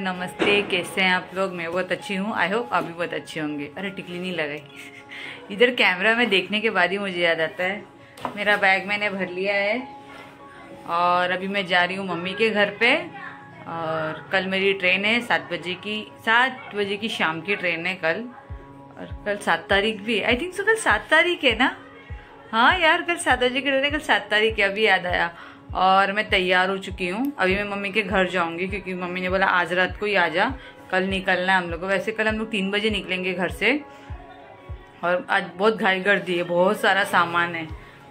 नमस्ते, कैसे हैं आप लोग? मैं बहुत अच्छी हूँ। आई होप आप भी बहुत अच्छे होंगे। अरे, टिकली नहीं लगाई। इधर कैमरा में देखने के बाद ही मुझे याद आता है। मेरा बैग मैंने भर लिया है। और अभी मैं जा रही हूँ मम्मी के घर पे। और कल मेरी ट्रेन है सात बजे की, सात बजे की शाम की ट्रेन है कल। और कल सात तारीख भी आई थिंक सो कल सात तारीख है ना? हाँ यार, कल सात बजे की ट्रेन है, कल सात तारीख है, अभी याद आया। और मैं तैयार हो चुकी हूँ। अभी मैं मम्मी के घर जाऊँगी क्योंकि मम्मी ने बोला, आज रात को ही आ जा। कल निकलना है हम लोग को। वैसे कल हम लोग तीन बजे निकलेंगे घर से। और आज बहुत घाई कर दी है बहुत सारा सामान है।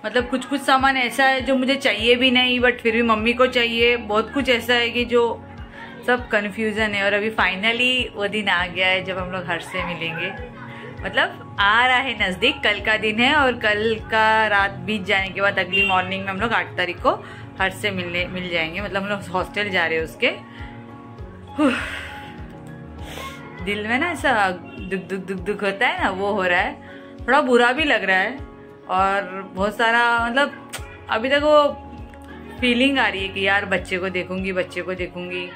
मतलब कुछ कुछ सामान ऐसा है जो मुझे चाहिए भी नहीं बट फिर भी मम्मी को चाहिए। बहुत कुछ ऐसा है कि जो सब कन्फ्यूज़न है। और अभी फाइनली वो दिन आ गया है जब हम लोग हर से मिलेंगे। मतलब आ रहा है नज़दीक। कल का दिन है और कल का रात बीत जाने के बाद अगली मॉर्निंग में हम लोग आठ तारीख को हर से मिलने, मिल जाएँगे। मतलब हम लोग हॉस्टल जा रहे हैं उसके। दिल में ना ऐसा दुख दुख दुख दुख होता है ना, वो हो रहा है। थोड़ा बुरा भी लग रहा है। और बहुत सारा मतलब अभी तक वो फीलिंग आ रही है कि यार बच्चे को देखूँगी, बच्चे को देखूँगी।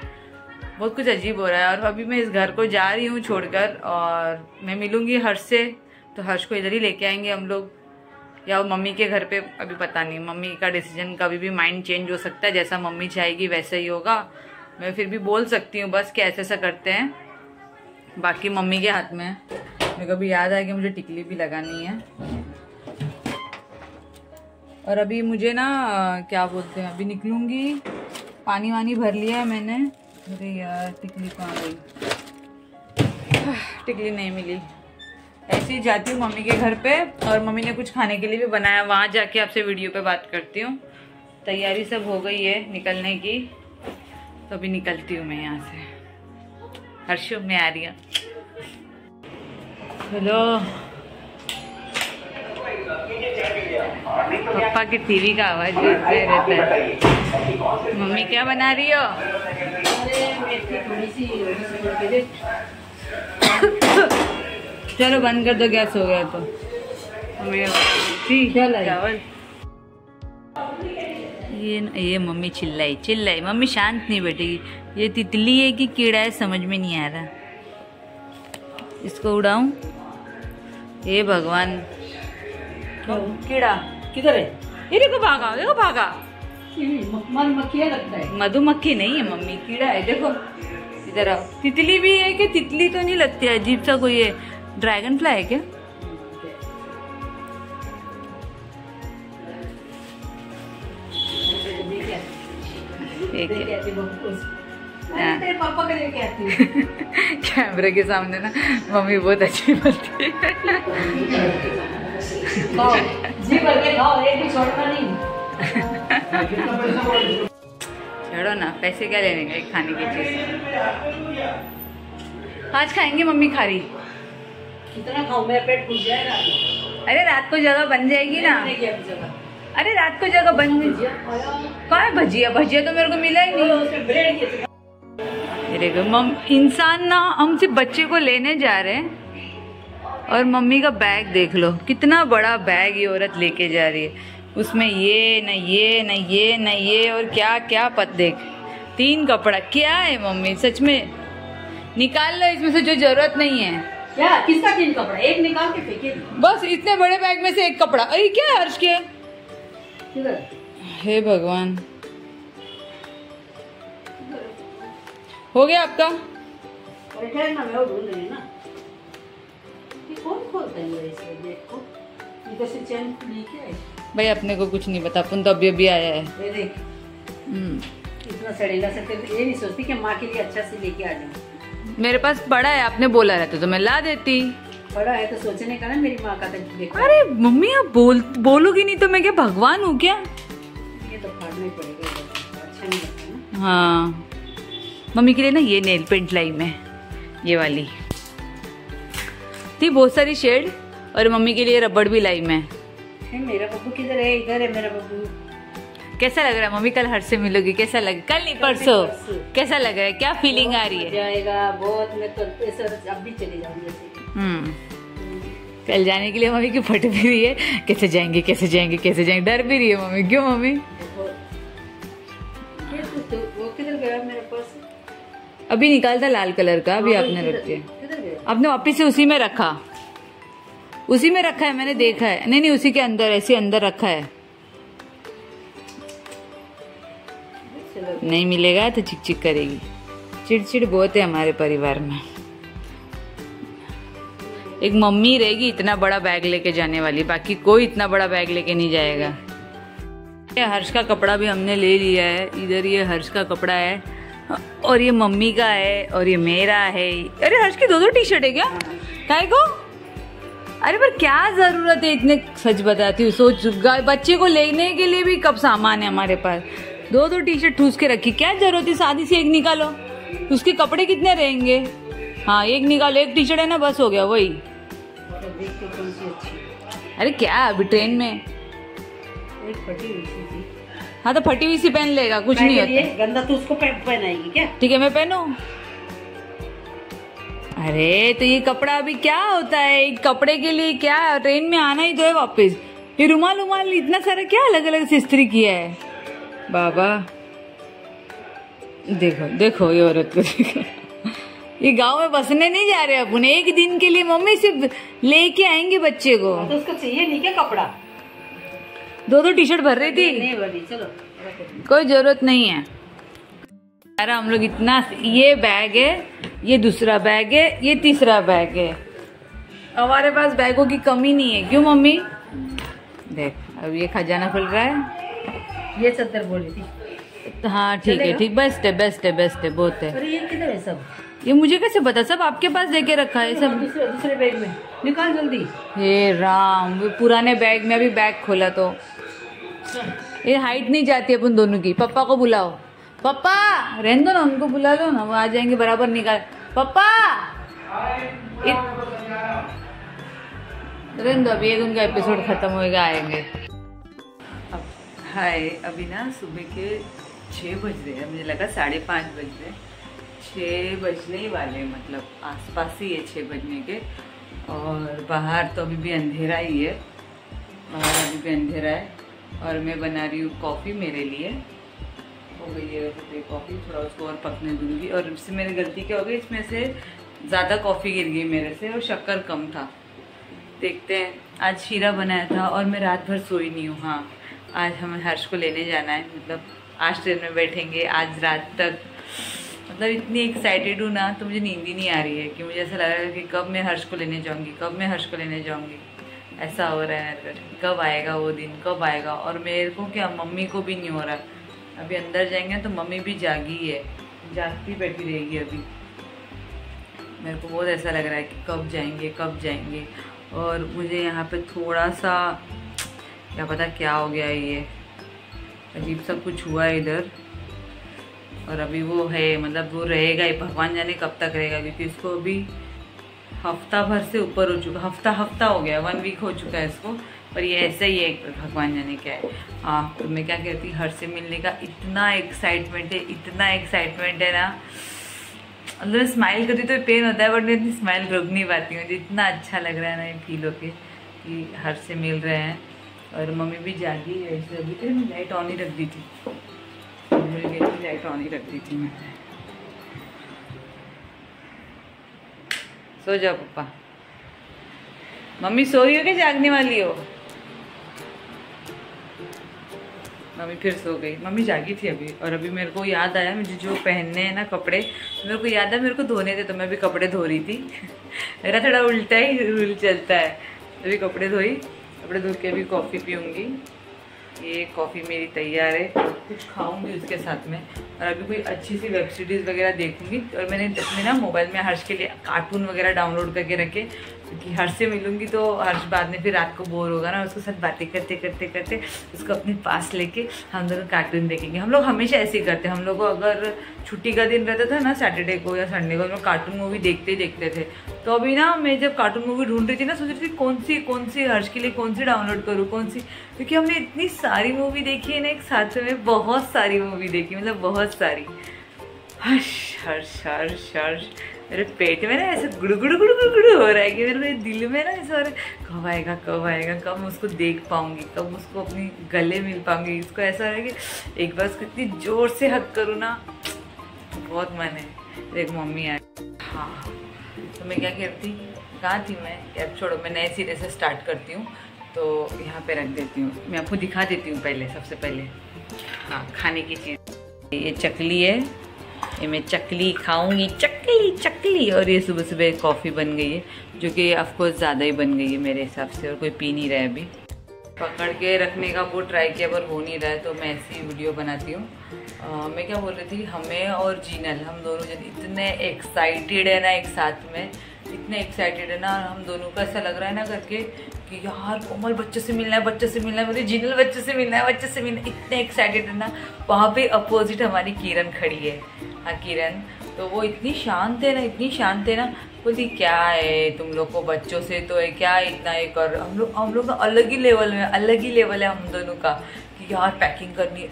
बहुत कुछ अजीब हो रहा है। और अभी मैं इस घर को जा रही हूँ छोड़कर और मैं मिलूँगी हर्ष से। तो हर्ष को इधर ही लेके आएँगे हम लोग। या मम्मी के घर पे, अभी पता नहीं, मम्मी का डिसीज़न कभी भी माइंड चेंज हो सकता है, जैसा मम्मी चाहेगी वैसा ही होगा। मैं फिर भी बोल सकती हूँ बस कि ऐसे ऐसा करते हैं। बाकी मम्मी के हाथ में है मेरे को भी याद आया कि मुझे टिकली भी लगानी है। और अभी मुझे ना, क्या बोलते हैं, अभी निकलूँगी। पानी वानी भर लिया है मैंने अरे यार, टिकली कहाँ गई? टिकली नहीं मिली। ऐसे ही जाती हूँ मम्मी के घर पे और मम्मी ने कुछ खाने के लिए भी बनाया। वहाँ जाके आपसे वीडियो पे बात करती हूँ। तैयारी सब हो गई है निकलने की। तो अभी निकलती हूँ मैं यहाँ से। हर्षो मैं आ रही हूँ। हेलो। पापा की टीवी का आवाज़ रहता है। मम्मी क्या बना रही हो? चलो बंद कर दो गैस हो गया तो। चावल। ये ये मम्मी चिल्लाई चिल्लाई। मम्मी शांत नहीं बैठेगी ये तितली है कि कीड़ा है समझ में नहीं आ रहा। इसको उड़ाऊं? हे भगवान। कीड़ा। किधर है? ये देखो भागा देखो भागा। मधुमक्खी लगता है। मधुमक्खी नहीं है मम्मी कीड़ा है। देखो इधर आओ। तितली भी है कि तितली तो नहीं लगती? है अजीब सा कोई है। ड्रैगन फ्लाई है क्या? एक है। का कैमरे के सामने ना, मम्मी बहुत अच्छी के एक नहीं छोड़ो ना, पैसे क्या लेने गए खाने की चीज़। आज खाएँगे मम्मी खा रही कितना खाओ मेरा पेट फूल जाएगा अरे रात को जगह बन जाएगी ना। अरे रात को जगह बन कहाँ है भजिया? भजिया तो मेरे को मिला ही नहीं। देखो मम इंसान ना हम सिर्फ़ बच्चे को लेने जा रहे हैं। और मम्मी का बैग देख लो कितना बड़ा बैग ये औरत लेके जा रही है। उसमें ये न ये न ये न ये और क्या क्या पत देख। तीन कपड़ा। क्या है मम्मी? सच में निकाल लो इसमें से जो ज़रूरत नहीं है। क्या किसका तीन कपड़ा? एक निकाल के फेंके बस इतने बड़े बैग में से एक कपड़ा। अरे क्या हर्ष के? हे भगवान। हो गया आपका? भाई अपने को कुछ नहीं पता। अपन तो अभी अभी आया है। देख। हम्म। इतना सड़ेला सकते ये नहीं सोचती कि माँ के लिए अच्छा से लेके आ जाऊँ। मेरे पास पड़ा है आपने बोला रहता तो मैं ला देती। बड़ा है तो सोचने का ना मेरी माँ का तो देखो। अरे मम्मी आप बोल बोलोगी नहीं तो मैं क्या भगवान हूँ क्या? ये तो फाड़ना ही पड़ेगा अच्छा नहीं लगता हाँ। मम्मी के लिए ना ये नेल पेंट लाई मैं ये वाली। थी बहुत सारी शेड और मम्मी के लिए रबड़ भी लाई मैं। मेरा बब्बू किधर है? इधर है मेरा बब्बू कैसा लग रहा है? मम्मी कल हर से मिलोगी कैसा लग? कल नहीं परसों। कैसा लग रहा है? क्या फीलिंग आ रही है? जाएगा बहुत मैं तो अब भी चली जाऊँगी हम्म। कल जाने के लिए मम्मी की फट भी रही है। कैसे जाएँगे कैसे जाएँगे कैसे जाएँगे? डर भी रही है मम्मी। क्यों मम्मी? तो- तो अभी निकाल था लाल कलर का अभी हाँ, आपने रख। दिया आपने वापिस से उसी में रखा। उसी में रखा है मैंने देखा है। नहीं नहीं उसी के अंदर ऐसे अंदर रखा है। नहीं मिलेगा तो चिक चिक करेगी। चिड़चिड़ बहुत है हमारे परिवार में। एक मम्मी रहेगी, इतना बड़ा बैग लेके जाने वाली, बाकी कोई इतना बड़ा बैग लेके नहीं जाएगा। ये हर्ष का कपड़ा भी हमने ले लिया है, इधर ये हर्ष का कपड़ा है, और ये मम्मी का है, और ये मेरा है। अरे हर्ष की दो दो टी शर्ट है क्या? काय को? अरे पर क्या ज़रूरत है, इतने सच बताती हूँ, सोच बच्चे को लेने के लिए भी कब सामान है हमारे पास? दो दो टी शर्ट ठूस के रखी। क्या ज़रूरत है? शादी से एक निकालो। उसके कपड़े कितने रहेंगे? हाँ एक निकालो। एक टी शर्ट है ना बस हो गया वही। अरे क्या अभी ट्रेन में? हाँ तो फटी हुई सी पहन लेगा कुछ नहीं होता। गंदा तो उसको पहनाएगी क्या? ठीक है मैं पहनू? अरे तो ये कपड़ा अभी क्या होता है? कपड़े के लिए क्या? ट्रेन में आना ही तो है वापस। ये रुमाल रुमाल इतना सारा क्या अलग अलग से इस्त्री किया है? बाबा देखो देखो ये औरत को देखो। ये गाँव में बसने नहीं जा रहे अपन एक दिन के लिए मम्मी सिर्फ़ लेके आएँगे बच्चे को। तो उसको चाहिए नहीं क्या कपड़ा? दो दो टी शर्ट भर रही थी। नहीं चलो। कोई ज़रूरत नहीं है। यार हम लोग इतना ये बैग है ये दूसरा बैग है ये तीसरा बैग है। हमारे पास बैगों की कमी नहीं है। क्यों मम्मी? देख अब ये खजाना खुल रहा है। ये चद्दर बोली थी। हाँ ठीक है ठीक बेस्ट है बेस्ट है बेस्ट है बहुत है। अरे ये किधर है सब? ये मुझे कैसे पता? सब आपके पास देके रखा है सब। दूसरे दूसरे बैग में। निकाल जल्दी। हे राम वो पुराने बैग में अभी बैग खोला तो। ये हाइट नहीं जाती अपन दोनों की। पापा को बुलाओ। पापा रहने दो ना उनको बुला दो ना वो आ जाएँगे बराबर निकाल। पापा रहने दो अभी एक उनका एपिसोड खत्म होएगा आएँगे। हाय, अभी ना सुबह के छः बज रहे हैं, मुझे लगा साढ़े पाँच बज रहे छः बजने ही वाले मतलब आसपास ही है छः बजने के। और बाहर तो अभी भी अंधेरा ही है, बाहर अभी भी अंधेरा है। और मैं बना रही हूँ कॉफ़ी मेरे लिए। हो गई है तो कॉफ़ी, थोड़ा उसको और पकने दूँगी। और इससे मेरी गलती क्या हो गई, इसमें से ज़्यादा कॉफ़ी गिर गई मेरे से, और शक्कर कम था। देखते हैं, आज शीरा बनाया था और मैं रात भर सोई नहीं हूँ हाँ। आज हमें हर्ष को लेने जाना है। मतलब आज ट्रेन में बैठेंगे, आज रात तक। मतलब इतनी एक्साइटेड हूँ ना तो मुझे नींद ही नहीं आ रही है कि मुझे ऐसा लग रहा है कि कब मैं हर्ष को लेने जाऊँगी, कब मैं हर्ष को लेने जाऊँगी। ऐसा हो रहा है कब आएगा वो दिन, कब आएगा? और मेरे को क्या, मम्मी को भी नहीं हो रहा। अभी अंदर जाएँगे तो मम्मी भी जागी है। जागती बैठी रहेगी अभी। मेरे को बहुत ऐसा लग रहा है कि कब जाएँगे कब जाएँगे। और मुझे यहाँ पे थोड़ा सा क्या पता क्या हो गया ये। अजीब सा कुछ हुआ है इधर। और अभी वो है मतलब वो रहेगा ही, भगवान जाने कब तक रहेगा, क्योंकि इसको अभी हफ़्ता भर से ऊपर हो चुका, हफ़्ता हफ़्ता हो गया वन वीक हो चुका है इसको। पर ये ऐसा ही है भगवान जाने क्या है। हाँ तो मैं क्या कहती हर से मिलने का इतना एक्साइटमेंट है, इतना एक्साइटमेंट है ना। मतलब स्माइल करती तो पेन होता है बट मैं इतनी स्माइल रोक नहीं पाती हूँ, मुझे इतना अच्छा लग रहा है ना ये फील होके कि हर से मिल रहे हैं। और मम्मी भी जागी है इसलिए अभी तो मैं लाइट ऑन ही रख दी थी। भूल गई थी लाइट ऑन ही रख दी थी मैं सो जाओ पापा। मम्मी सो रही हो क्या जागने वाली हो? मम्मी फिर सो गई। मम्मी जागी थी अभी, और अभी मेरे को याद आया, मुझे जो पहनने हैं ना कपड़े, मेरे को याद है, मेरे को धोने थे तो मैं भी कपड़े धो रही थी। मेरा थोड़ा उल्टा ही रूल चलता है। अभी कपड़े धोई। कपड़े धो के अभी कॉफ़ी पीऊँगी। ये कॉफ़ी मेरी तैयार है। कुछ खाऊँगी उसके साथ में। और अभी कोई अच्छी सी वेब सीरीज़ वगैरह देखूँगी। और मैंने अपने ना मोबाइल में हर्ष के लिए कार्टून वगैरह डाउनलोड करके रखे। क्योंकि हर्ष से मिलूँगी तो हर्ष बाद में फिर रात को बोर होगा ना, उसके साथ बातें करते करते करते, उसको अपने पास लेके हम दोनों कार्टून देखेंगे। हम लोग हमेशा ऐसे ही करते, हम लोग को अगर छुट्टी का दिन रहता था ना सैटरडे को या संडे को, हम लोग कार्टून मूवी देखते ही देखते थे। तो अभी ना मैं जब कार्टून मूवी ढूंढ रही थी ना, सोच रही थी कौन सी कौन सी हर्ष के लिए कौन सी डाउनलोड करूँ, कौन सी? क्योंकि हमने इतनी सारी मूवी देखी है ना, एक साथ में बहुत सारी मूवी देखी मतलब बहुत सारी। हर्ष हर्ष हर्ष हर्ष। मेरे पेट में ना ऐसे गुड़ु गुड़ु गुड़ु गुड़ु गुड़ु हो रहा है कि मेरे दिल में ना ऐसा हो रहा है, कब आएगा कब आएगा, कब मैं उसको देख पाऊँगी, कब उसको अपनी गले मिल पाऊँगी। इसको ऐसा हो रहा है कि एक बार उसको इतनी ज़ोर से हक करूँ ना, बहुत मन है। देख, मम्मी आई। हाँ। तो मैं क्या करती, कहाँ थी मैं? अब छोड़ो, मैं नए सिरे से स्टार्ट करती हूँ तो यहाँ पे रख देती हूँ। मैं आपको दिखा देती हूँ पहले, सबसे पहले। हाँ खाने की चीज़। ये चकली है ये मैं चकली खाऊँगी, चकली चकली। और ये सुबह सुबह कॉफ़ी बन गई है, जो कि ऑफकोर्स ज़्यादा ही बन गई है मेरे हिसाब से, और कोई पी नहीं रहा है अभी। पकड़ के रखने का वो ट्राई किया, पर हो नहीं रहा है तो मैं ऐसी वीडियो बनाती हूँ। मैं क्या बोल रही थी? हमें और जीनल, हम दोनों जन इतने एक्साइटेड है ना एक साथ में, इतने एक्साइटेड है ना हम दोनों को ऐसा लग रहा है ना करके कि यार, कोमल बच्चे से मिलना है, बच्चे से मिलना है, मुझे जिनल बच्चे से मिलना है, बच्चे से मिलना है। इतने एक्साइटेड है ना, वहाँ पे अपोजिट हमारी किरण खड़ी हाँ। किरण। तो वो इतनी शांत है ना, इतनी शांत है ना। बोलती, क्या है तुम लोग को बच्चों से तो है, क्या इतना ये कर हम लोग हम लोग अलग ही लेवल में, अलग ही लेवल है हम दोनों का। कि यार पैकिंग करनी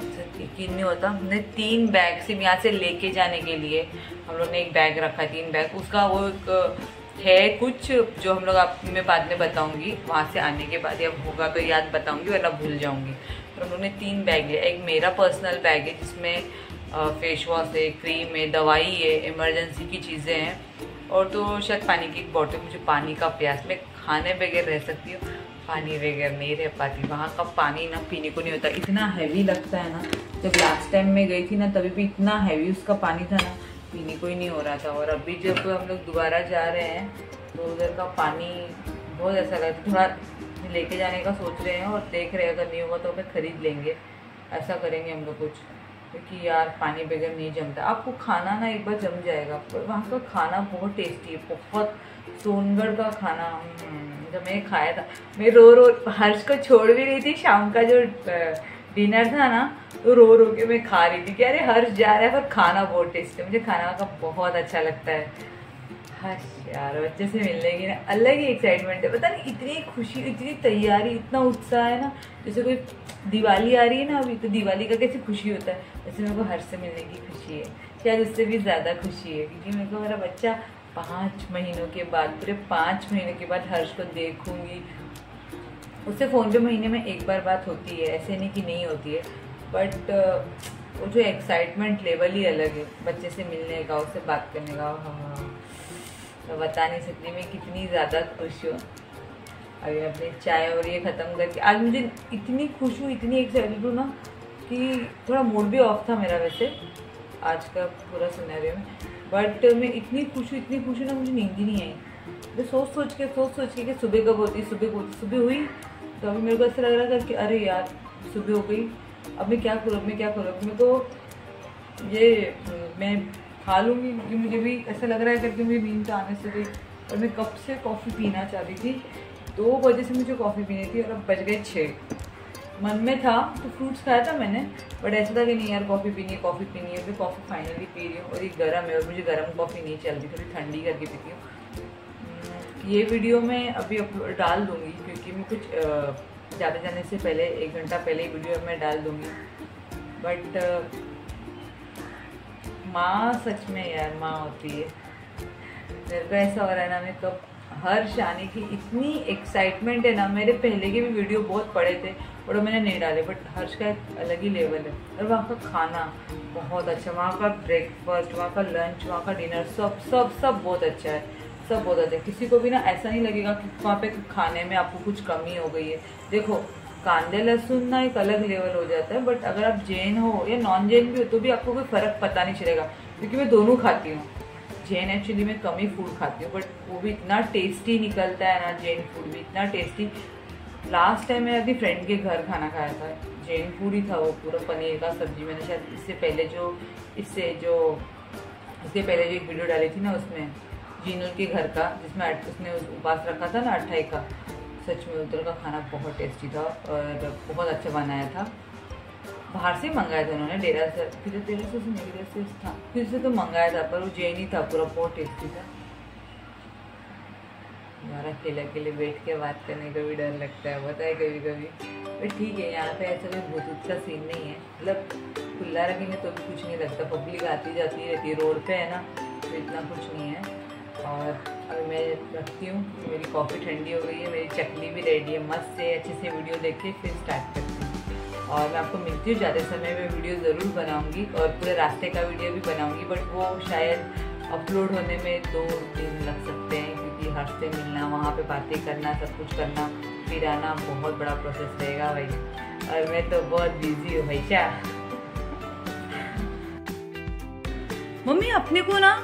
यकीन नहीं होता। हमने तीन बैग सिर्फ़ यहाँ से लेके जाने के लिए, हम लोग ने एक बैग रखा, तीन बैग उसका वो एक, है कुछ जो हम लोग आप, मैं बाद में बताऊँगी। वहाँ से आने के बाद या होगा तो याद बताऊँगी, वरना भूल जाऊँगी। तो हम लोग ने तीन बैग लिया एक मेरा पर्सनल बैग है जिसमें फेस वॉश है क्रीम है दवाई है इमरजेंसी की चीज़ें हैं। और तो शायद पानी की एक बॉटल मुझे पानी का प्यास, मैं खाने बगैर रह सकती हूँ। पानी बगैर नहीं रह पाती, वहाँ का पानी ना पीने को नहीं होता। इतना हैवी लगता है ना, जब लास्ट टाइम में गई थी ना, तभी भी इतना हैवी उसका पानी था ना, पीने को ही नहीं हो रहा था। और अभी जब हम लोग दोबारा जा रहे हैं तो उधर का पानी बहुत ऐसा लगता थोड़ा लेके जाने का सोच रहे हैं और देख रहे हैं, अगर नहीं होगा तो हमें ख़रीद लेंगे। ऐसा करेंगे हम लोग कुछ। क्योंकि यार पानी बगैर नहीं जमता। आपको खाना ना एक बार जम जाएगा। वहाँ का खाना बहुत टेस्टी है बहुत सोनगढ़ का खाना। हम्म, जब मैंने खाया था मैं रो रो हर्ष को छोड़ भी रही थी शाम का जो डिनर था ना तो रो रो के मैं खा रही थी कि अरे हर्ष जा रहा है पर खाना बहुत टेस्ट है। मुझे खाना का बहुत अच्छा लगता है। हर्ष यार बच्चे से मिलने की ना अलग ही एक्साइटमेंट है। पता नहीं इतनी खुशी इतनी तैयारी इतना उत्साह है ना जैसे कोई दिवाली आ रही है ना अभी तो दिवाली का कैसे खुशी होता है? वैसे मेरे को हर्ष से मिलने की खुशी है। शायद उससे भी ज़्यादा खुशी है, क्योंकि मेरे को मेरा बच्चा पाँच महीनों के बाद, पूरे पाँच महीनों के बाद हर्ष को देखूँगी। उससे फ़ोन पे महीने में एक बार बात होती है, ऐसे नहीं कि नहीं होती है। बट वो जो एक्साइटमेंट लेवल ही अलग है, बच्चे से मिलने का, उससे बात करने का हाँ हाँ तो बता नहीं सकती मैं कितनी ज़्यादा खुश हूँ। अभी अपनी चाय और ये ख़त्म करके। आज मुझे इतनी खुश हूँ इतनी एक्साइटेड हूँ ना कि थोड़ा मूड भी ऑफ़ था मेरा वैसे, आज का पूरा सुनहरे में। बट मैं इतनी खुश हूँ इतनी खुश हूँ ना मुझे नींद ही नहीं आई। मैं सोच सोच के सोच सोच के कि सुबह कब होती, सुबह को सुबह हुई तो अभी मेरे को ऐसा लग रहा था कि अरे यार, सुबह हो गई। अब मैं क्या करूँ मैं क्या करूँ? मैं तो ये, मैं खा लूँगी क्योंकि मुझे भी ऐसा लग रहा है करके मुझे नींद आने से गई और मैं कब से कॉफ़ी पीना चाहती थी दो बजे से मुझे कॉफ़ी पीनी थी और अब बज गए छः। मन में था तो फ्रूट्स खाया था मैंने बट ऐसा था कि नहीं यार कॉफ़ी पीनी है कॉफ़ी पीनी है फिर कॉफ़ी फाइनली पी रही हूँ और ये गर्म है और मुझे गर्म कॉफ़ी नहीं चलती थोड़ी ठंडी करके पीती हूँ। हम्म, ये वीडियो मैं अभी डाल दूँगी क्योंकि मैं कुछ ज़्यादा जाने से पहले एक घंटा पहले ही वीडियो मैं डाल दूँगी। बट माँ सच में यार माँ होती है। मेरे को ऐसा हो रहा है ना मैं कब हर्ष आने की इतनी एक्साइटमेंट है ना, मेरे पहले के भी वीडियो बहुत पड़े थे और मैंने नहीं डाले बट हर्ष का एक अलग ही लेवल है। और वहाँ का खाना बहुत अच्छा वहाँ का ब्रेकफास्ट वहाँ का लंच वहाँ का डिनर सब सब सब बहुत अच्छा है, सब बहुत अच्छा है। किसी को भी ना ऐसा नहीं लगेगा कि वहाँ पे खाने में आपको कुछ कमी हो गई है। देखो, कांदे लहसुन ना एक अलग लेवल हो जाता है बट अगर आप जैन हो या नॉन जैन भी हो तो भी आपको कोई फ़र्क पता नहीं चलेगा, क्योंकि मैं दोनों खाती हूँ। जैन एक्चुअली मैं कम ही फ़ूड खाती हूँ बट वो भी इतना टेस्टी निकलता है ना जैन फ़ूड भी इतना टेस्टी लास्ट टाइम मैं अपनी फ्रेंड के घर खाना खाया था जैन फ़ूड ही था वो, पूरा पनीर का सब्ज़ी। मैंने शायद इससे पहले जो, इससे जो, इससे पहले जो एक वीडियो डाली थी ना उसमें जीनल के घर का, जिसमें उसने उपास रखा था ना, अट्ठाई का, सच में उधर का खाना बहुत टेस्टी था और बहुत अच्छा बनाया था। बाहर से मंगाया था उन्होंने डेरा से। फिर डेरा से मेरे से था। फिर से तो मंगाया था, पर वो जैन ही था, पूरा बहुत टेस्टी था। यार अकेले अकेले बैठ के बात करने का भी डर लगता है बताए कभी कभी बट ठीक है, यहाँ पे ऐसा कोई भूत का सीन नहीं है। मतलब खुला रखेंगे तो भी कुछ नहीं लगता पब्लिक आती जाती रहती है। रोड पे है ना तो इतना कुछ नहीं है। और अभी मैं रखती हूँ, मेरी कॉफ़ी ठंडी हो गई है, मेरी चकली भी रेडी है। मस्त से अच्छे से वीडियो देख के फिर स्टार्ट करती हूँ। और मैं आपको मिलती हूँ ज़्यादा समय में वीडियो ज़रूर बनाऊँगी और पूरे रास्ते का वीडियो भी बनाऊँगी बट वो शायद अपलोड होने में दो दिन लग सकते हैं क्योंकि हर से मिलना वहाँ पे बातें करना सब कुछ करना फिर आना बहुत बड़ा प्रोसेस रहेगा भाई। और मैं तो बहुत बिज़ी हूँ भैया मम्मी अपने को ना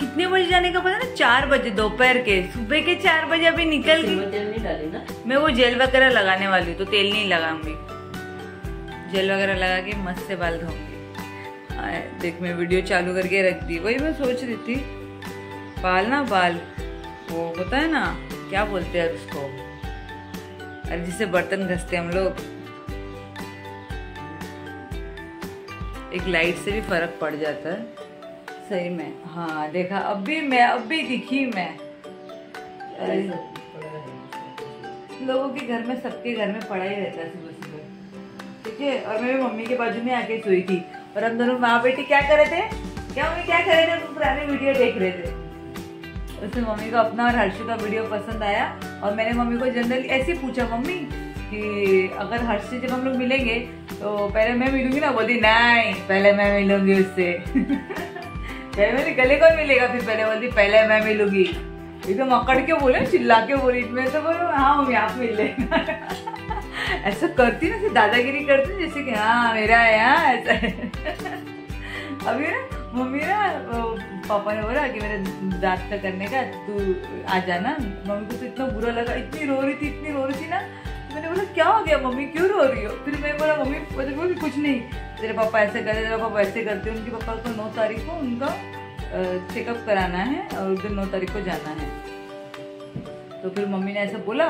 कितने बजे जाने का पता ना? चार बजे दोपहर के। सुबह के चार बजे अभी निकल गई तेल नहीं डाली ना? मैं वो जेल वगैरह लगाने वाली हूँ तो तेल नहीं लगाऊँगी। जेल वगैरह लगा के मस्त से बाल धोऊँगी। आ, देख मैं वीडियो चालू करके रख दी। वही मैं सोच रही थी बाल ना बाल। वो होता है ना क्या बोलते हैं उसको? अरे जिससे बर्तन घसते हम लोग। एक लाइट से भी फ़र्क पड़ जाता है। सही में हाँ देखा अब भी मैं अब भी दिखी मैं। लोगों के घर में सबके घर में ही रहता है है और मैं भी मम्मी के बाजू में आके सोई थी। और हम दोनों माँ बेटी क्या कर रहे थे? क्या मम्मी क्या कर रहे थे? पुराने वीडियो देख रहे थे। उसमें मम्मी को अपना और हर्षु का वीडियो पसंद आया और मैंने मम्मी को जनरली ऐसे पूछा, मम्मी, कि अगर हर्ष से जब हम लोग मिलेंगे तो पहले मैं मिलूँगी ना? बोली, नहीं, पहले मैं मिलूँगी उससे। पहले मेरे गले कौन मिलेगा, फिर पहले बोलती, पहले मैं मिलूँगी। एकदम अकड़ के बोले, चिल्ला के बोली, मैं तो बोलो हाँ मम्मी आप मिल लेना। ऐसा करती ना दादागिरी करती जैसे कि हाँ मेरा है हाँ ऐसा है। अभी ना, मम्मी ना पापा ने बोला कि मेरे दांत का करने का, तू आ जाना। मम्मी को तो इतना बुरा लगा, इतनी रो रही थी, इतनी रो रही थी ना तो मैंने बोला, क्या हो गया, मम्मी, क्यों रो रही हो? फिर मैं बोला, मम्मी मुझे बोली कुछ नहीं, तेरे पापा ऐसे करते तेरे पापा ऐसे करते उनके पापा को नौ तारीख को उनका चेकअप कराना है और उधर नौ तारीख को जाना है। तो फिर मम्मी ने ऐसा बोला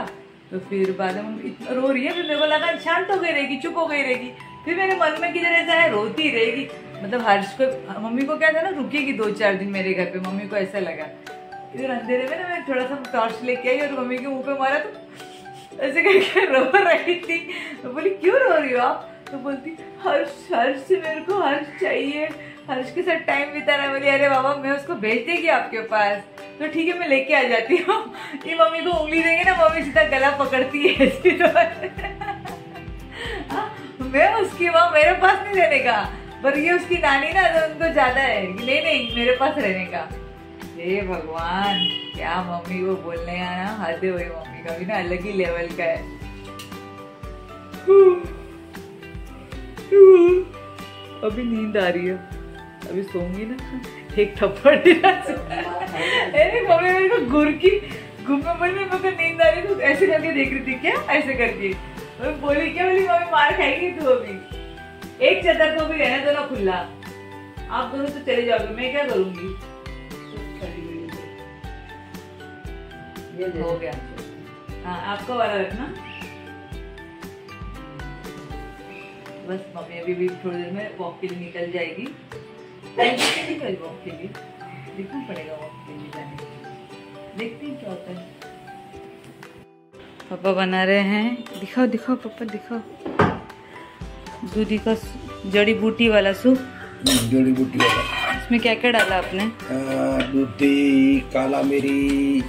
तो फिर बाद में इतना रो रही है, फिर मेरे को लगा शांत हो गई रहेगी, चुप हो गई रहेगी। फिर मेरे मन में किधर ऐसा है, रोती रहेगी। मतलब हर्ष को, मम्मी को क्या था ना, रुकेगी दो चार दिन मेरे घर पे, मम्मी को ऐसा लगा। फिर अंधेरे में ना मैं थोड़ा सा टॉर्च लेके आई और मम्मी के मुँह पे मारा तो ऐसे करके रो रही थी। तो बोली, क्यों रो रही हो आप? तो बोलती, हर्ष हर्ष, मेरे को हर्ष चाहिए। हर्ष के साथ टाइम बिताना बोली अरे बाबा मैं उसको भेज देगी आपके पास? तो ठीक है मैं लेके आ जाती हूँ। ये मम्मी को उंगली देंगे ना मम्मी सीधा गला पकड़ती है इसकी तो हाँ, मैं उसकी माँ मेरे पास नहीं रहने का। पर ये उसकी नानी ना तो उनको ज़्यादा है। नहीं नहीं मेरे पास रहने का। हे भगवान क्या मम्मी को बोलने आना? हद हुई मम्मी का भी ना अलग ही लेवल का है। अभी नींद आ रही है। अभी सोऊँगी ना, एक थप्पड़ अरे मम्मी, मेरे को गुर की घूमने पड़ी मेरे को नींद आ रही तो ऐसे करके देख रही थी क्या? ऐसे करके। मैं बोली, क्या बोली, मम्मी, मार खाएगी तू अभी? एक चदर को भी रहने दो ना, खुला। आप दोनों तो चले जाओगे, मैं क्या करूँगी? हो गया। हाँ आपका वाला रखना। बस मम्मी अभी भी थोड़ी देर में वॉक के लिए निकल जाएगी। निकल वॉक के लिए देखना पड़ेगा वॉक के लिए जाने देखते हैं क्या होता है। पापा बना रहे हैं। दिखाओ दिखाओ पापा दिखाओ। दूधी का जड़ी बूटी वाला सूप। जड़ी बूटी वाला। इसमें क्या क्या डाला आपने? दूधी काला मिरी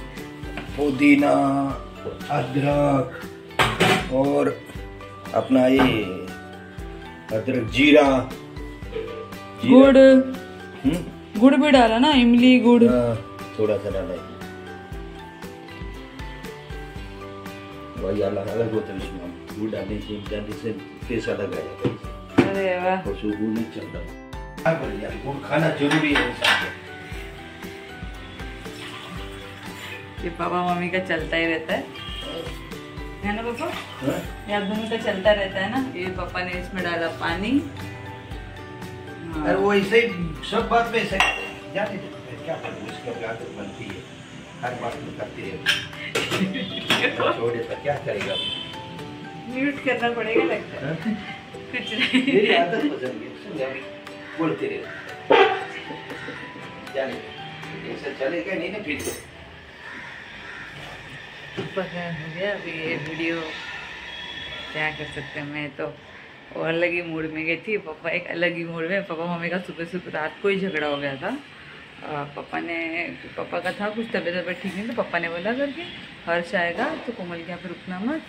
पुदीना अदरक और अपना ये अदरक जीरा। गुड़। हम्म? गुड़ भी डाला ना इमली गुड़। हाँ, थोड़ा सा डाला है। वही अलग अलग होता है हम गुड़ डालने से डालने से टेस्ट अलग आएगा अरे वाह। और गुड़ नहीं चलता। हाँ, बोले यार, गुड़ खाना ज़रूरी है ये पापा मम्मी का चलता ही रहता है। है ना पापा? हाँ? ये आप दोनों का चलता रहता है ना। ये पापा ने इसमें डाला पानी। हाँ। अरे वो ऐसे ही सब बात में ऐसे मैं क्या करूँ? उसकी अपनी आदत बनती है। हर बात में करती है। छोड़े तो क्या करेगा? म्यूट करना पड़ेगा लगता है? हाँ? कुछ नहीं। मेरी आदत बदल गई। अभी बोलते रहे। जाने। ऐसा चलेगा नहीं ना फिर तो। पसंद हो गया। अभी ये वीडियो क्या कर सकते हैं? मैं तो वो अलग ही मूड में गई थी। पापा एक अलग ही मूड में, पापा मम्मी का सुबह सुबह रात को ही झगड़ा हो गया था। पापा ने, पापा का था कुछ तबीयत तबीयत ठीक नहीं तो पापा ने बोला करके हर्ष आएगा तो कोमल के यहाँ पर रुकना मत,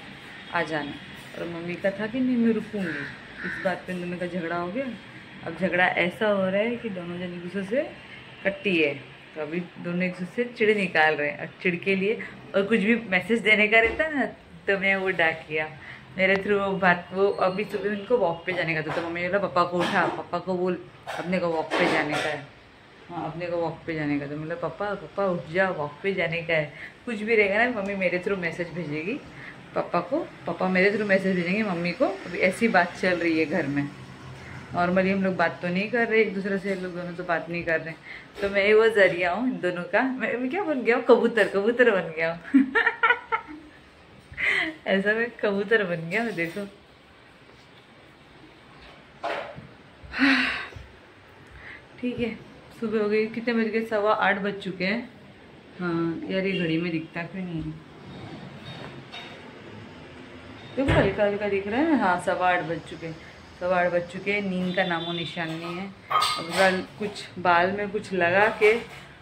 आ जाना। और मम्मी का था कि, नहीं, मैं रुकूँगी। इस बात पर दोनों का झगड़ा हो गया। अब झगड़ा ऐसा हो रहा है कि दोनों जन एक दूसरे से कट्टी है। तो अभी दोनों एक दूसरे से चिड़ निकाल रहे हैं। और चिड़ के लिए और कुछ भी मैसेज देने का रहता ना तो मैं वो डाक किया मेरे थ्रू वो बात, वो अभी सुबह उनको वॉक पे जाने का था तो मम्मी बोला, पापा को उठा, पापा को बोल, अपने को वॉक पे जाने का है। हाँ अपने को वॉक पे जाने का तो मतलब पापा पापा उठ जा वॉक पे जाने का है। कुछ भी रहेगा ना, मम्मी मेरे थ्रू मैसेज भेजेगी, पापा को, पापा मेरे थ्रू मैसेज भेजेंगे, मम्मी को। अभी ऐसी बात चल रही है घर में। नॉर्मली हम लोग बात तो नहीं कर रहे, एक दूसरे से लोग दोनों तो बात नहीं कर रहे। तो मैं वो ज़रिया हूँ इन दोनों का। मैं क्या बन गया हूँ? कबूतर कबूतर बन गया हूँ। ऐसा मैं कबूतर बन गया हूँ, देखो। ठीक है, सुबह हो गई। कितने बज गए? सवा आठ बज चुके हैं। हाँ यार ये घड़ी में दिखता क्यों नहीं है? देखो, हल्का हल्का दिख रहा है हाँ सवा आठ बज चुके हैं। सवा आठ बज चुके हैं। नींद का नामो निशान नहीं है। अब कुछ बाल में कुछ लगा के,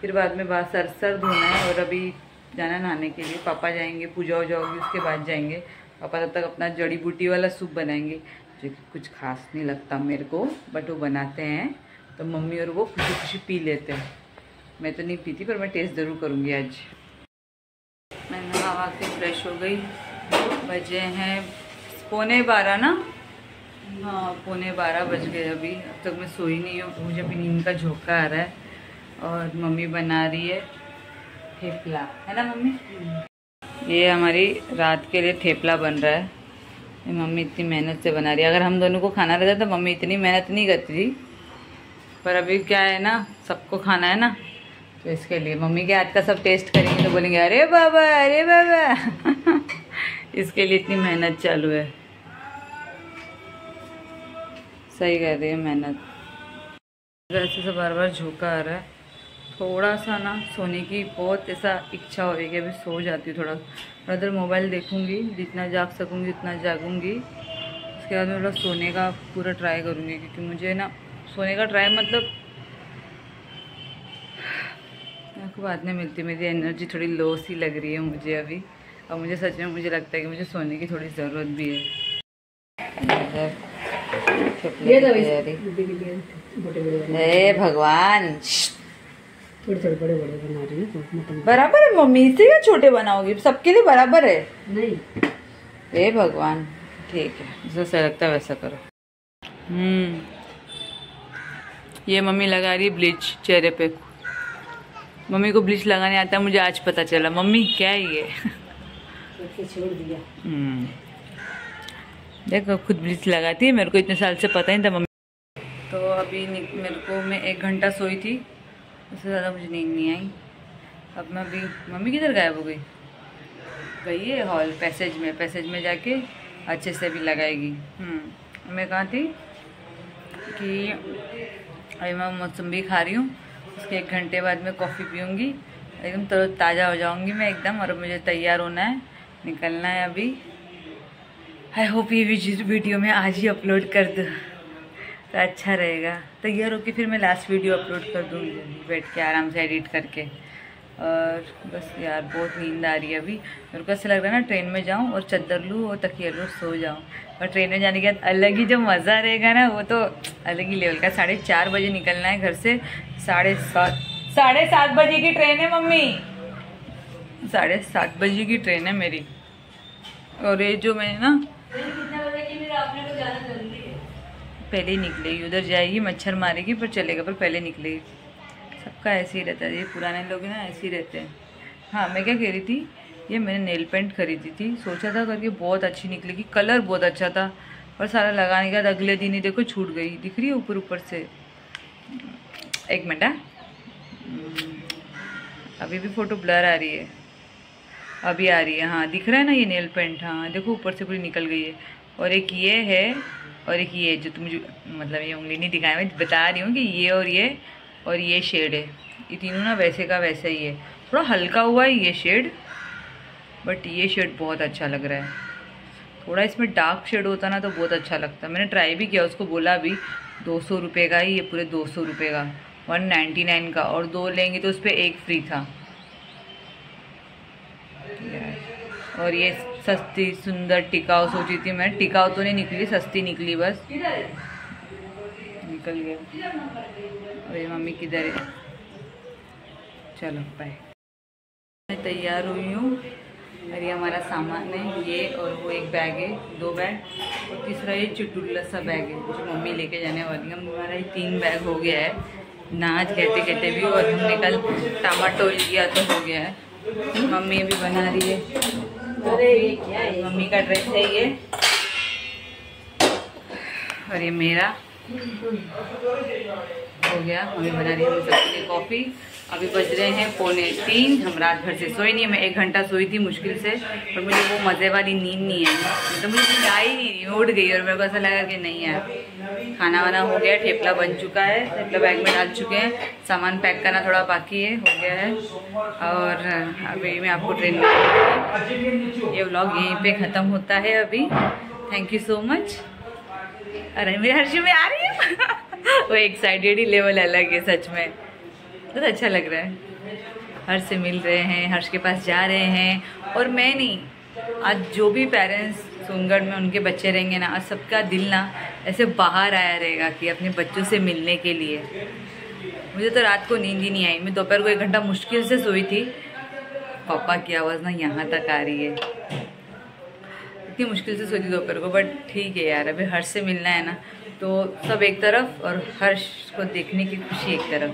फिर बाद में बाल सर सर धोना है और अभी जाना नहाने के लिए। पापा जाएँगे, पूजा वूजा होगी, उसके बाद जाएँगे। पापा तब तक अपना जड़ी बूटी वाला सूप बनाएँगे, जो कि कुछ खास नहीं लगता मेरे को बट वो बनाते हैं। तो मम्मी और वो खुशी खुशी पी लेते हैं। मैं तो नहीं पीती, पर मैं टेस्ट ज़रूर करूँगी आज। मैं नहा के फ्रेश हो गई। बजे हैं पौने बारह ना? हाँ पौने बारह बज गए अभी। अब तक मैं सोई नहीं हूँ, मुझे अभी नींद का झोंका आ रहा है और मम्मी बना रही है। थेपला। है ना, मम्मी? ये हमारी रात के लिए थेपला बन रहा है। ये मम्मी इतनी मेहनत से बना रही है। अगर हम दोनों को खाना रहता तो मम्मी इतनी मेहनत नहीं करती थी। पर अभी क्या है ना, सबको खाना है ना तो इसके लिए मम्मी के हाथ का सब टेस्ट करेंगे तो बोलेंगे, अरे बाबा अरे बाबा! इसके लिए इतनी मेहनत चालू है। सही कह रही है, मेहनत। ऐसे से बार बार झोंका आ रहा है। थोड़ा सा ना सोने की बहुत ऐसा इच्छा हो रही है अभी सो जाती हूँ थोड़ा। थोड़ा देर मोबाइल देखूँगी जितना जाग सकूँगी उतना जागूँगी। उसके बाद मैं थोड़ा सोने का पूरा ट्राई करूँगी क्योंकि मुझे ना सोने का ट्राई मतलब आपको बात नहीं मिलती मेरी एनर्जी थोड़ी लो सी लग रही है मुझे अभी। और मुझे सच में मुझे लगता है कि मुझे सोने की थोड़ी ज़रूरत भी है। ये तो भगवान थोड़े थोड़े बड़े बड़े बना रही हूँ बराबर है मम्मी इसे क्या छोटे बनाओगी सबके लिए बराबर है। नहीं। हे भगवान ठीक है जैसा लगता है वैसा करो। हम्म। ये मम्मी लगा रही ब्लीच चेहरे पे। मम्मी को ब्लीच लगाने आता है मुझे आज पता चला। मम्मी क्या है ये? छोड़ दिया। हम्म। देखो खुद ब्लीच लगाती है मेरे को इतने साल से पता ही था मम्मी। तो अभी मेरे को मैं एक घंटा सोई थी। उससे ज़्यादा मुझे नींद नहीं आई। अब मैं अभी मम्मी किधर गायब हो गई? गई है हॉल, पैसेज में पैसेज में जाके अच्छे से भी लगाएगी। हम्म मैं कहाँ थी कि अभी मैं मौसम्बी खा रही हूँ, उसके एक घंटे बाद मैं कॉफ़ी पीऊँगी, एकदम तरो ताज़ा हो जाऊँगी मैं एकदम, और मुझे तैयार होना है, निकलना है अभी। आई होप ये वीडियो में आज ही अपलोड कर दूँ। तो अच्छा रहेगा। तैयार होके फिर मैं लास्ट वीडियो अपलोड कर दूँगी। बैठ के आराम से एडिट करके। और बस यार, बहुत नींद आ रही है अभी। मेरे को ऐसा लग रहा है ना ट्रेन में जाऊँ और चद्दर लूँ और तकिया लूँ सो जाऊँ। और ट्रेन में जाने के बाद अलग ही जो मज़ा रहेगा ना, वो तो अलग ही लेवल का। साढ़े चार बजे निकलना है घर से। साढ़े सात साढ़े सात बजे की ट्रेन है, मम्मी। साढ़े सात बजे की ट्रेन है मेरी। और ये जो मैंने ना पहले ही निकलेगी उधर जाएगी मच्छर मारेगी पर चलेगा पर पहले निकलेगी। सबका ऐसे ही रहता है ये पुराने लोग ना ऐसे ही रहते हैं। हाँ मैं क्या कह रही थी ये मैंने नेल पेंट खरीदी थी सोचा था करके बहुत अच्छी निकलेगी कलर बहुत अच्छा था और सारा लगाने के बाद अगले दिन ही देखो छूट गई दिख रही है ऊपर ऊपर से। एक मिनट हाँ। हम्म, अभी भी फ़ोटो ब्लर आ रही है। अभी आ रही है हाँ दिख रहा है ना ये नेल पेंट हाँ देखो ऊपर से पूरी निकल गई है। और एक ये है और एक ये जो तुम जो मतलब ये उंगली नहीं दिखाया मैं बता रही हूँ कि ये और ये और ये शेड है। ये तीनों ना वैसे का वैसा ही है। थोड़ा हल्का हुआ है ये शेड बट ये शेड बहुत अच्छा लग रहा है। थोड़ा इसमें डार्क शेड होता ना तो बहुत अच्छा लगता। मैंने ट्राई भी किया, उसको बोला भी, दो सौ रुपये का ही ये पूरे दो सौ रुपये का। वन नाइन्टी नाइन का। और दो लेंगे तो उस पर एक फ्री था। और ये सस्ती, सुंदर टिकाऊ सोची थी मैं। टिकाऊ तो नहीं निकली, सस्ती निकली बस। निकल गया। ये मम्मी किधर है? चलो बाय मैं तैयार हुई हूँ। और ये हमारा सामान है, ये और वो एक बैग है, दो बैग और तीसरा ये चुटुल्ला सा बैग है, जो मम्मी लेके जाने वाली है। हमारा ये तीन बैग हो गया है। नाच कहते कहते भी और हमने कल टमाटो लिया तो हो गया है। मम्मी भी बना रही है। अरे ये क्या है मम्मी का ड्रेस है ये। और ये मेरा। हो गया। मम्मी बना रही है कॉफ़ी। अभी बज रहे हैं पौने तीन। हम रात भर से सोई नहीं, मैं एक घंटा सोई थी मुश्किल से, पर मुझे वो मज़े वाली नींद नहीं है तो मुझे नींद आई नहीं रही उठ गई और मेरे को ऐसा लगा कि नहीं यार, खाना वाना हो गया, ठेपला बन चुका है, ठेपला बैग में डाल चुके हैं। सामान पैक करना थोड़ा बाकी है, हो गया है। और अभी मैं आपको ट्रेन में ये व्लॉग यहीं पे ख़त्म होता है अभी। थैंक यू सो मच अरे मेरे हर्षी में आ रही है। वो एक्साइटेड ही लेवल अलग है सच में। बहुत तो अच्छा लग रहा है। हर्ष से मिल रहे हैं, हर्ष के पास जा रहे हैं। और मैं नहीं, आज जो भी पेरेंट्स सोनगढ़ में उनके बच्चे रहेंगे ना, आज सबका दिल ना ऐसे बाहर आया रहेगा कि अपने बच्चों से मिलने के लिए। मुझे तो रात को नींद ही नहीं आई। मैं दोपहर को एक घंटा मुश्किल से सोई थी। पापा की आवाज़ ना यहाँ तक आ रही है। इतनी मुश्किल से सोची दोपहर को बट ठीक है यार, अभी हर्ष से मिलना है ना। तो सब एक तरफ़ और हर्ष को देखने की खुशी एक तरफ़।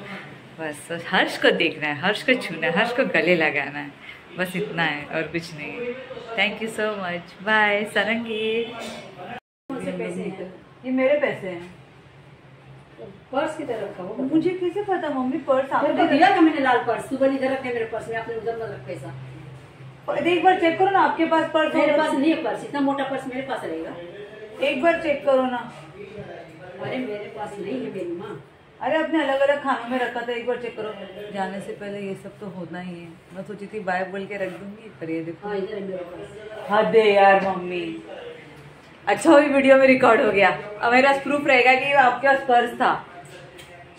बस बस हर्ष को देखना है हर्ष को छूना है हर्ष को गले लगाना है। बस इतना है और कुछ नहीं है। Thank you so much bye sarangi ये मेरे पैसे हैं। पर्स की तरफ़ रखा वो मुझे कैसे पता मम्मी पर्स को दिया था मैंने लाल पर्स। सुबह इधर रखे मेरे पर्स में आपने उधर मत रख पैसा। एक बार चेक करो ना आपके पास पर्स मेरे पास नहीं है पर्स इतना मोटा पर्स मेरे पास रहेगा। एक बार चेक करो ना। अरे मेरे पास नहीं है मेरी माँ। अरे अपने अलग अलग खानों में रखा था एक बार चेक करो। जाने से पहले ये सब तो होना ही है। मैं सोची थी बाय बोल के रख दूँगी पर ये देखो। हाँ है यार मम्मी। अच्छा हुई वीडियो में रिकॉर्ड हो गया। अब मेरे पास प्रूफ रहेगा कि आपके पास पर्स था।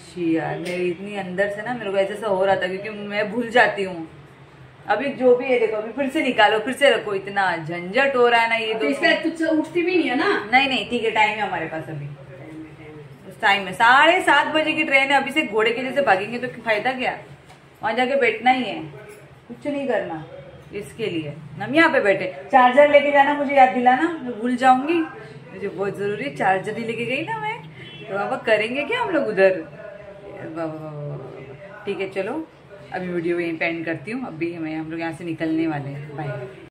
शी यार मेरी इतनी अंदर से ना मेरे को ऐसे ऐसा हो रहा था क्योंकि मैं भूल जाती हूँ। अभी जो भी है देखो अभी फिर से निकालो फिर से रखो। इतना झंझट हो रहा है ना ये तो इसका तुझसे उठती भी नहीं है ना? नहीं नहीं ठीक है टाइम है हमारे पास अभी। टाइम है। साढ़े सात बजे की ट्रेन है, अभी से घोड़े के जैसे भागेंगे तो फ़ायदा क्या? वहाँ जाके बैठना ही है। कुछ नहीं करना इसके लिए। हम यहाँ पे बैठे। चार्जर लेके जाना, मुझे याद दिलाना, मैं भूल जाऊँगी। मुझे बहुत ज़रूरी चार्जर ही लेके गई ना मैं। तो बाबा करेंगे क्या हम लोग उधर। ठीक है, चलो। अभी वीडियो यहीं पे एंड करती हूँ। अभी मैं हम लोग यहाँ से निकलने वाले हैं। बाय